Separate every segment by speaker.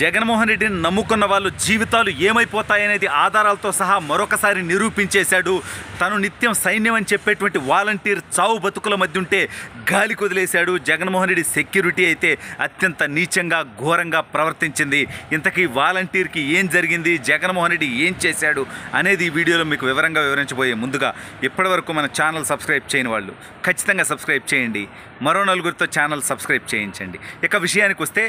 Speaker 1: జగన్మోహన్ రెడ్డిని నమ్ముకున్న వాళ్ళు జీవితాలు ఏమైపోతాయనేది ఆధారాలతో సహా మరొకసారి నిరూపించేశాడు. తను నిత్యం సైన్యం అని చెప్పేటువంటి వాలంటీర్ చావు బతుకుల మధ్య ఉంటే గాలి కుదిలేశాడు. జగన్మోహన్ రెడ్డి సెక్యూరిటీ అయితే అత్యంత నీచంగా ఘోరంగా ప్రవర్తించింది. ఇంతకీ వాలంటీర్కి ఏం జరిగింది? జగన్మోహన్ రెడ్డి ఏం చేశాడు? అనేది ఈ వీడియోలో మీకు వివరంగా వివరించబోయే ముందుగా ఇప్పటివరకు మన ఛానల్ సబ్స్క్రైబ్ చేయని వాళ్ళు ఖచ్చితంగా సబ్స్క్రైబ్ చేయండి. మరో నలుగురితో ఛానల్ సబ్స్క్రైబ్ చేయించండి. ఇక విషయానికి వస్తే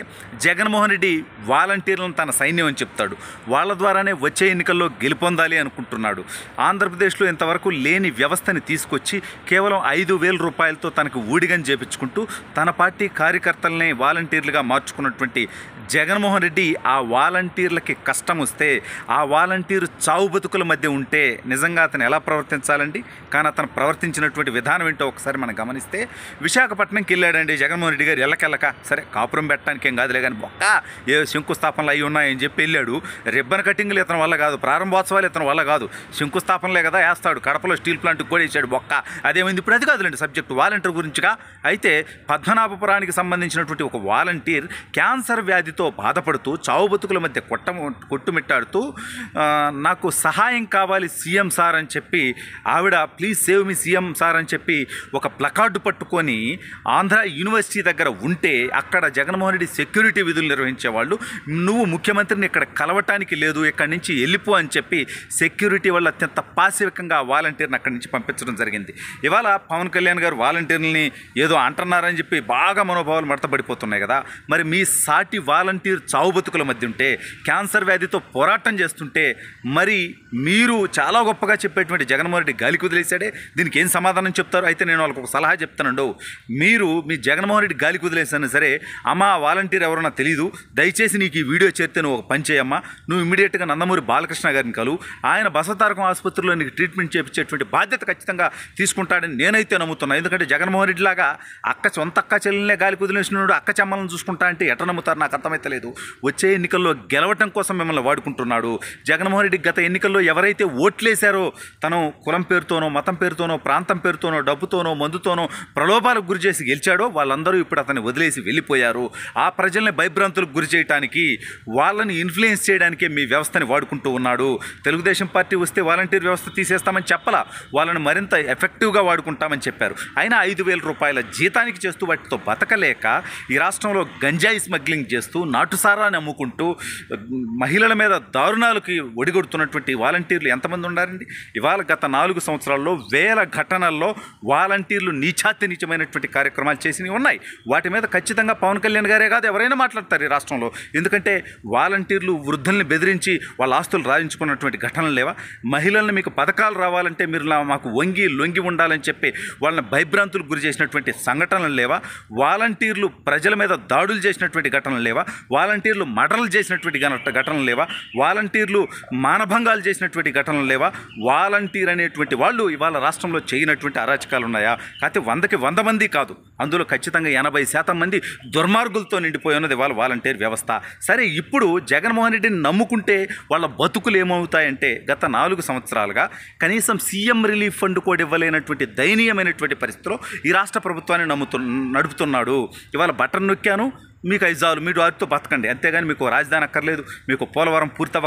Speaker 1: జగన్మోహన్ రెడ్డి వాలంటీర్లను తన సైన్యం అని చెప్తాడు. వాళ్ళ ద్వారానే వచ్చే ఎన్నికల్లో గెలుపొందాలి అనుకుంటున్నాడు. ఆంధ్రప్రదేశ్లో ఇంతవరకు లేని వ్యవస్థని తీసుకొచ్చి కేవలం ఐదు వేల రూపాయలతో తనకు ఊడిగని చేపించుకుంటూ తన పార్టీ కార్యకర్తలనే వాలంటీర్లుగా మార్చుకున్నటువంటి జగన్మోహన్ రెడ్డి ఆ వాలంటీర్లకి కష్టం వస్తే ఆ వాలంటీర్ చావు బతుకుల మధ్య ఉంటే నిజంగా అతను ఎలా ప్రవర్తించాలండి? కానీ అతను ప్రవర్తించినటువంటి విధానం ఏంటో ఒకసారి మనం గమనిస్తే విశాఖపట్నంకి వెళ్ళాడండి జగన్మోహన్ రెడ్డి గారు ఎల్లకెళ్ళక సరే కాపురం పెట్టడానికి ఏం కాదులే కానీ ఒక్క ఏ శంకుస్థాపనలు అయి ఉన్నాయని చెప్పి వెళ్ళాడు. రిబ్బన్ కటింగ్లు ఇతని వల్ల కాదు ప్రారంభోత్సవాలు ఇతని వల్ల కాదు. శంకుస్థాపనలే కదా వేస్తాడు. కడపలో స్టీల్ ప్లాంట్ కూడా వేసాడు బొక్క. అదేమైంది? ఇప్పుడు అది కాదులేండి సబ్జెక్టు వాలంటీర్ గురించిగా. అయితే పద్మనాభపురానికి సంబంధించినటువంటి ఒక వాలంటీర్ క్యాన్సర్ వ్యాధితో బాధపడుతూ చావు బతుకుల మధ్య కొట్ట కొట్టుమిట్టాడుతూ నాకు సహాయం కావాలి సీఎం సార్ అని చెప్పి ఆవిడ please save me CM sir అని చెప్పి ఒక ప్లకార్డు పట్టుకొని ఆంధ్ర యూనివర్సిటీ దగ్గర ఉంటే అక్కడ జగన్మోహన్ రెడ్డి సెక్యూరిటీ విధులు నిర్వహించేవాళ్ళు. నువ్వు ముఖ్యమంత్రిని ఇక్కడ కలవటానికి లేదు ఇక్కడి నుంచి వెళ్ళిపో అని చెప్పి సెక్యూరిటీ వల్ల అత్యంత పాశవికంగా వాలంటీర్ని అక్కడి నుంచి పంపించడం జరిగింది. ఇవాళ పవన్ కళ్యాణ్ గారు వాలంటీర్లని ఏదో అంటున్నారని చెప్పి బాగా మనోభావాలు మడతపడిపోతున్నాయి కదా. మరి మీ సాటి వాలంటీర్ చావు బతుకుల మధ్య ఉంటే క్యాన్సర్ వ్యాధితో పోరాటం చేస్తుంటే మరి మీరు చాలా గొప్పగా చెప్పేటువంటి జగన్మోహన్ రెడ్డి గాలి కుదిలేశాడే దీనికి ఏం సమాధానం చెప్తారు? అయితే నేను వాళ్ళకి ఒక సలహా చెప్తానండు. మీరు మీ జగన్మోహన్ రెడ్డి గాలి కుదిలేసాను సరే అమ్మా వాలంటీర్ ఎవరన్నా తెలియదు దయచేసి నీకు ఈ వీడియో చేస్తే నువ్వు ఒక పని చేయమ్మా. నువ్వు ఇమీడియట్గా నందమూరి బాలకృష్ణ గారిని కలు ఆయన బసతారకం ఆసుపత్రిలో నీకు ట్రీట్మెంట్ చేపించేటువంటి బాధ్యత ఖచ్చితంగా తీసుకుంటాడని నేనైతే నమ్ముతున్నా. ఎందుకంటే జగన్మోహన్ రెడ్డి లాగా అక్క సొంత అక్క చెల్లెలనే గాలి కుదిలేసినాడు అక్క చెమ్మలను చూసుకుంటా అంటే ఎట్ట నమ్ముతారు? నాకు అర్థమైతలేదు వచ్చే ఎన్నికల్లో గెలవటం కోసం మిమ్మల్ని వాడుకుంటున్నాడు. జగన్మోహన్ రెడ్డి గత ఎన్నికల్లో ఎవరైతే ఓట్లేశారో తను కులం పేరుతోనో మతం పేరుతోనో ప్రాంతం పేరుతోనో డబ్బుతోనో మందుతోనో ప్రలోభాలకు గురి చేసి గెలిచాడో వాళ్ళందరూ ఇప్పుడు అతన్ని వదిలేసి వెళ్ళిపోయారు. ఆ ప్రజల్ని భయభ్రాంతులకు గురి చేయడానికి వాళ్ళని ఇన్ఫ్లుయెన్స్ చేయడానికే మీ వ్యవస్థని వాడుకుంటూ ఉన్నాడు. తెలుగుదేశం పార్టీ వస్తే వాలంటీర్ వ్యవస్థ తీసేస్తామని చెప్పలా వాళ్ళని మరింత ఎఫెక్టివ్గా వాడుకుంటామని చెప్పారు. అయినా ఐదు వేల రూపాయల జీతానికి చేస్తూ వాటితో బతకలేక ఈ రాష్ట్రంలో గంజాయి స్మగ్లింగ్ చేస్తూ నాటుసారాన్ని అమ్ముకుంటూ మహిళల మీద దారుణాలకి ఒడిగొడుతున్నటువంటి వాలంటీర్లు ఎంతమంది ఉన్నారండి? ఇవాళ గత నాలుగు సంవత్సరాల్లో వేల ఘటనల్లో వాలంటీర్లు నీచాతి నీచమైనటువంటి కార్యక్రమాలు చేసినవి ఉన్నాయి. వాటి మీద ఖచ్చితంగా పవన్ కళ్యాణ్ గారే కాదు ఎవరైనా మాట్లాడతారు ఈ రాష్ట్రంలో. ఎందుకంటే వాలంటీర్లు వృద్ధుల్ని బెదిరించి వాళ్ళ ఆస్తులు రాయించుకున్నటువంటి ఘటనలు లేవా? మహిళలను మీకు పథకాలు రావాలంటే మీరు మాకు వంగి లొంగి ఉండాలని చెప్పి వాళ్ళని భయభ్రాంతులకు గురి చేసినటువంటి సంఘటనలు లేవా? వాలంటీర్లు ప్రజల మీద దాడులు చేసినటువంటి ఘటనలు లేవా? వాలంటీర్లు మర్డర్లు చేసినటువంటి ఘటనలు లేవా? వాలంటీర్లు మానభంగాలు చేసినటువంటి ఘటనలు లేవా? వాలంటీర్ అనేటువంటి వాళ్ళు ఇవాళ రాష్ట్రంలో చేయనటువంటి అరాచకాలు ఉన్నాయా? కాకపోతే వందకి వంద మంది కాదు. అందులో ఖచ్చితంగా ఎనభై శాతం మంది దుర్మార్గులతో నిండిపోయి ఉన్నది వాళ్ళ వాలంటీర్ వ్యవస్థ. సరే ఇప్పుడు జగన్మోహన్ రెడ్డిని నమ్ముకుంటే వాళ్ళ బతుకులు ఏమవుతాయంటే గత నాలుగు సంవత్సరాలుగా కనీసం సీఎం రిలీఫ్ ఫండ్ కూడా ఇవ్వలేనటువంటి దయనీయమైనటువంటి పరిస్థితిలో ఈ రాష్ట్ర ప్రభుత్వాన్ని నమ్ముతు నడుపుతున్నాడు. ఇవాళ బటన్ నొక్కాను మీకు ఐజాలు మీరు వారితో బతకండి. అంతేగాని మీకు రాజధాని అక్కర్లేదు మీకు పోలవరం పూర్తి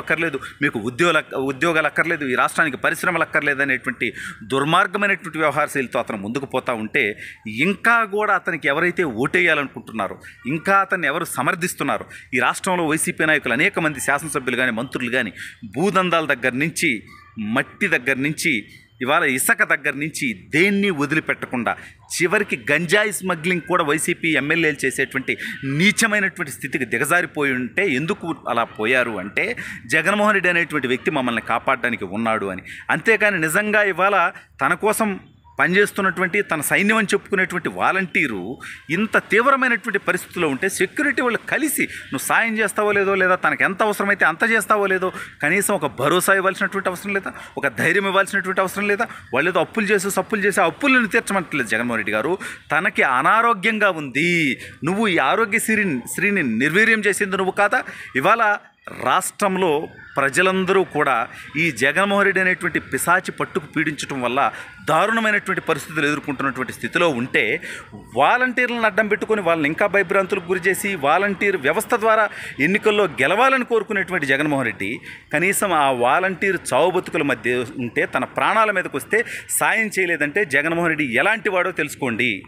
Speaker 1: మీకు ఉద్యోగ ఉద్యోగాలు అక్కర్లేదు ఈ రాష్ట్రానికి పరిశ్రమలు అక్కర్లేదు అనేటువంటి దుర్మార్గమైనటువంటి వ్యవహారశైలితో అతను ముందుకు పోతూ ఉంటే ఇంకా కూడా అతనికి ఎవరైతే ఓటేయాలనుకుంటున్నారో ఇంకా అతన్ని ఎవరు సమర్థిస్తున్నారో ఈ రాష్ట్రంలో వైసీపీ నాయకులు అనేక మంది శాసనసభ్యులు కానీ మంత్రులు కానీ భూదందాల దగ్గర నుంచి మట్టి దగ్గర నుంచి ఇవాళ ఇసుక దగ్గర నుంచి దేన్ని వదిలిపెట్టకుండా చివరికి గంజాయి స్మగ్లింగ్ కూడా వైసీపీ ఎమ్మెల్యేలు చేసేటువంటి నీచమైనటువంటి స్థితికి దిగజారిపోయి ఉంటే ఎందుకు అలా పోయారు అంటే జగన్మోహన్ రెడ్డి అనేటువంటి వ్యక్తి మమ్మల్ని కాపాడడానికి ఉన్నాడు అని. అంతేకాని నిజంగా ఇవాళ తన కోసం పనిచేస్తున్నటువంటి తన సైన్యం అని చెప్పుకునేటువంటి వాలంటీరు ఇంత తీవ్రమైనటువంటి పరిస్థితిలో ఉంటే సెక్యూరిటీ వాళ్ళు కలిసి నువ్వు సాయం చేస్తావో లేదో లేదా తనకు ఎంత అవసరమైతే అంత చేస్తావో లేదో కనీసం ఒక భరోసా ఇవ్వాల్సినటువంటి అవసరం లేదా ఒక ధైర్యం ఇవ్వాల్సినటువంటి అవసరం లేదా వాళ్ళు ఏదో అప్పులు చేసి సప్పులు చేసి అప్పులను తీర్చమంటలేదు జగన్మోహన్ రెడ్డి గారు. తనకి అనారోగ్యంగా ఉంది. నువ్వు ఈ ఆరోగ్యశ్రీని శ్రీని నిర్వీర్యం చేసింది నువ్వు కాదా? ఇవాళ రాష్ట్రంలో ప్రజలందరూ కూడా ఈ జగన్మోహన్ రెడ్డి అనేటువంటి పిశాచి పట్టుకు పీడించడం వల్ల దారుణమైనటువంటి పరిస్థితులు ఎదుర్కొంటున్నటువంటి స్థితిలో ఉంటే వాలంటీర్లను అడ్డం పెట్టుకొని వాళ్ళని ఇంకా భయభ్రాంతులకు గురి చేసి వాలంటీర్ వ్యవస్థ ద్వారా ఎన్నికల్లో గెలవాలని కోరుకునేటువంటి జగన్మోహన్ రెడ్డి కనీసం ఆ వాలంటీర్ చావు బతుకుల మధ్య ఉంటే తన ప్రాణాల మీదకి వస్తే సాయం చేయలేదంటే జగన్మోహన్ రెడ్డి ఎలాంటి వాడో తెలుసుకోండి.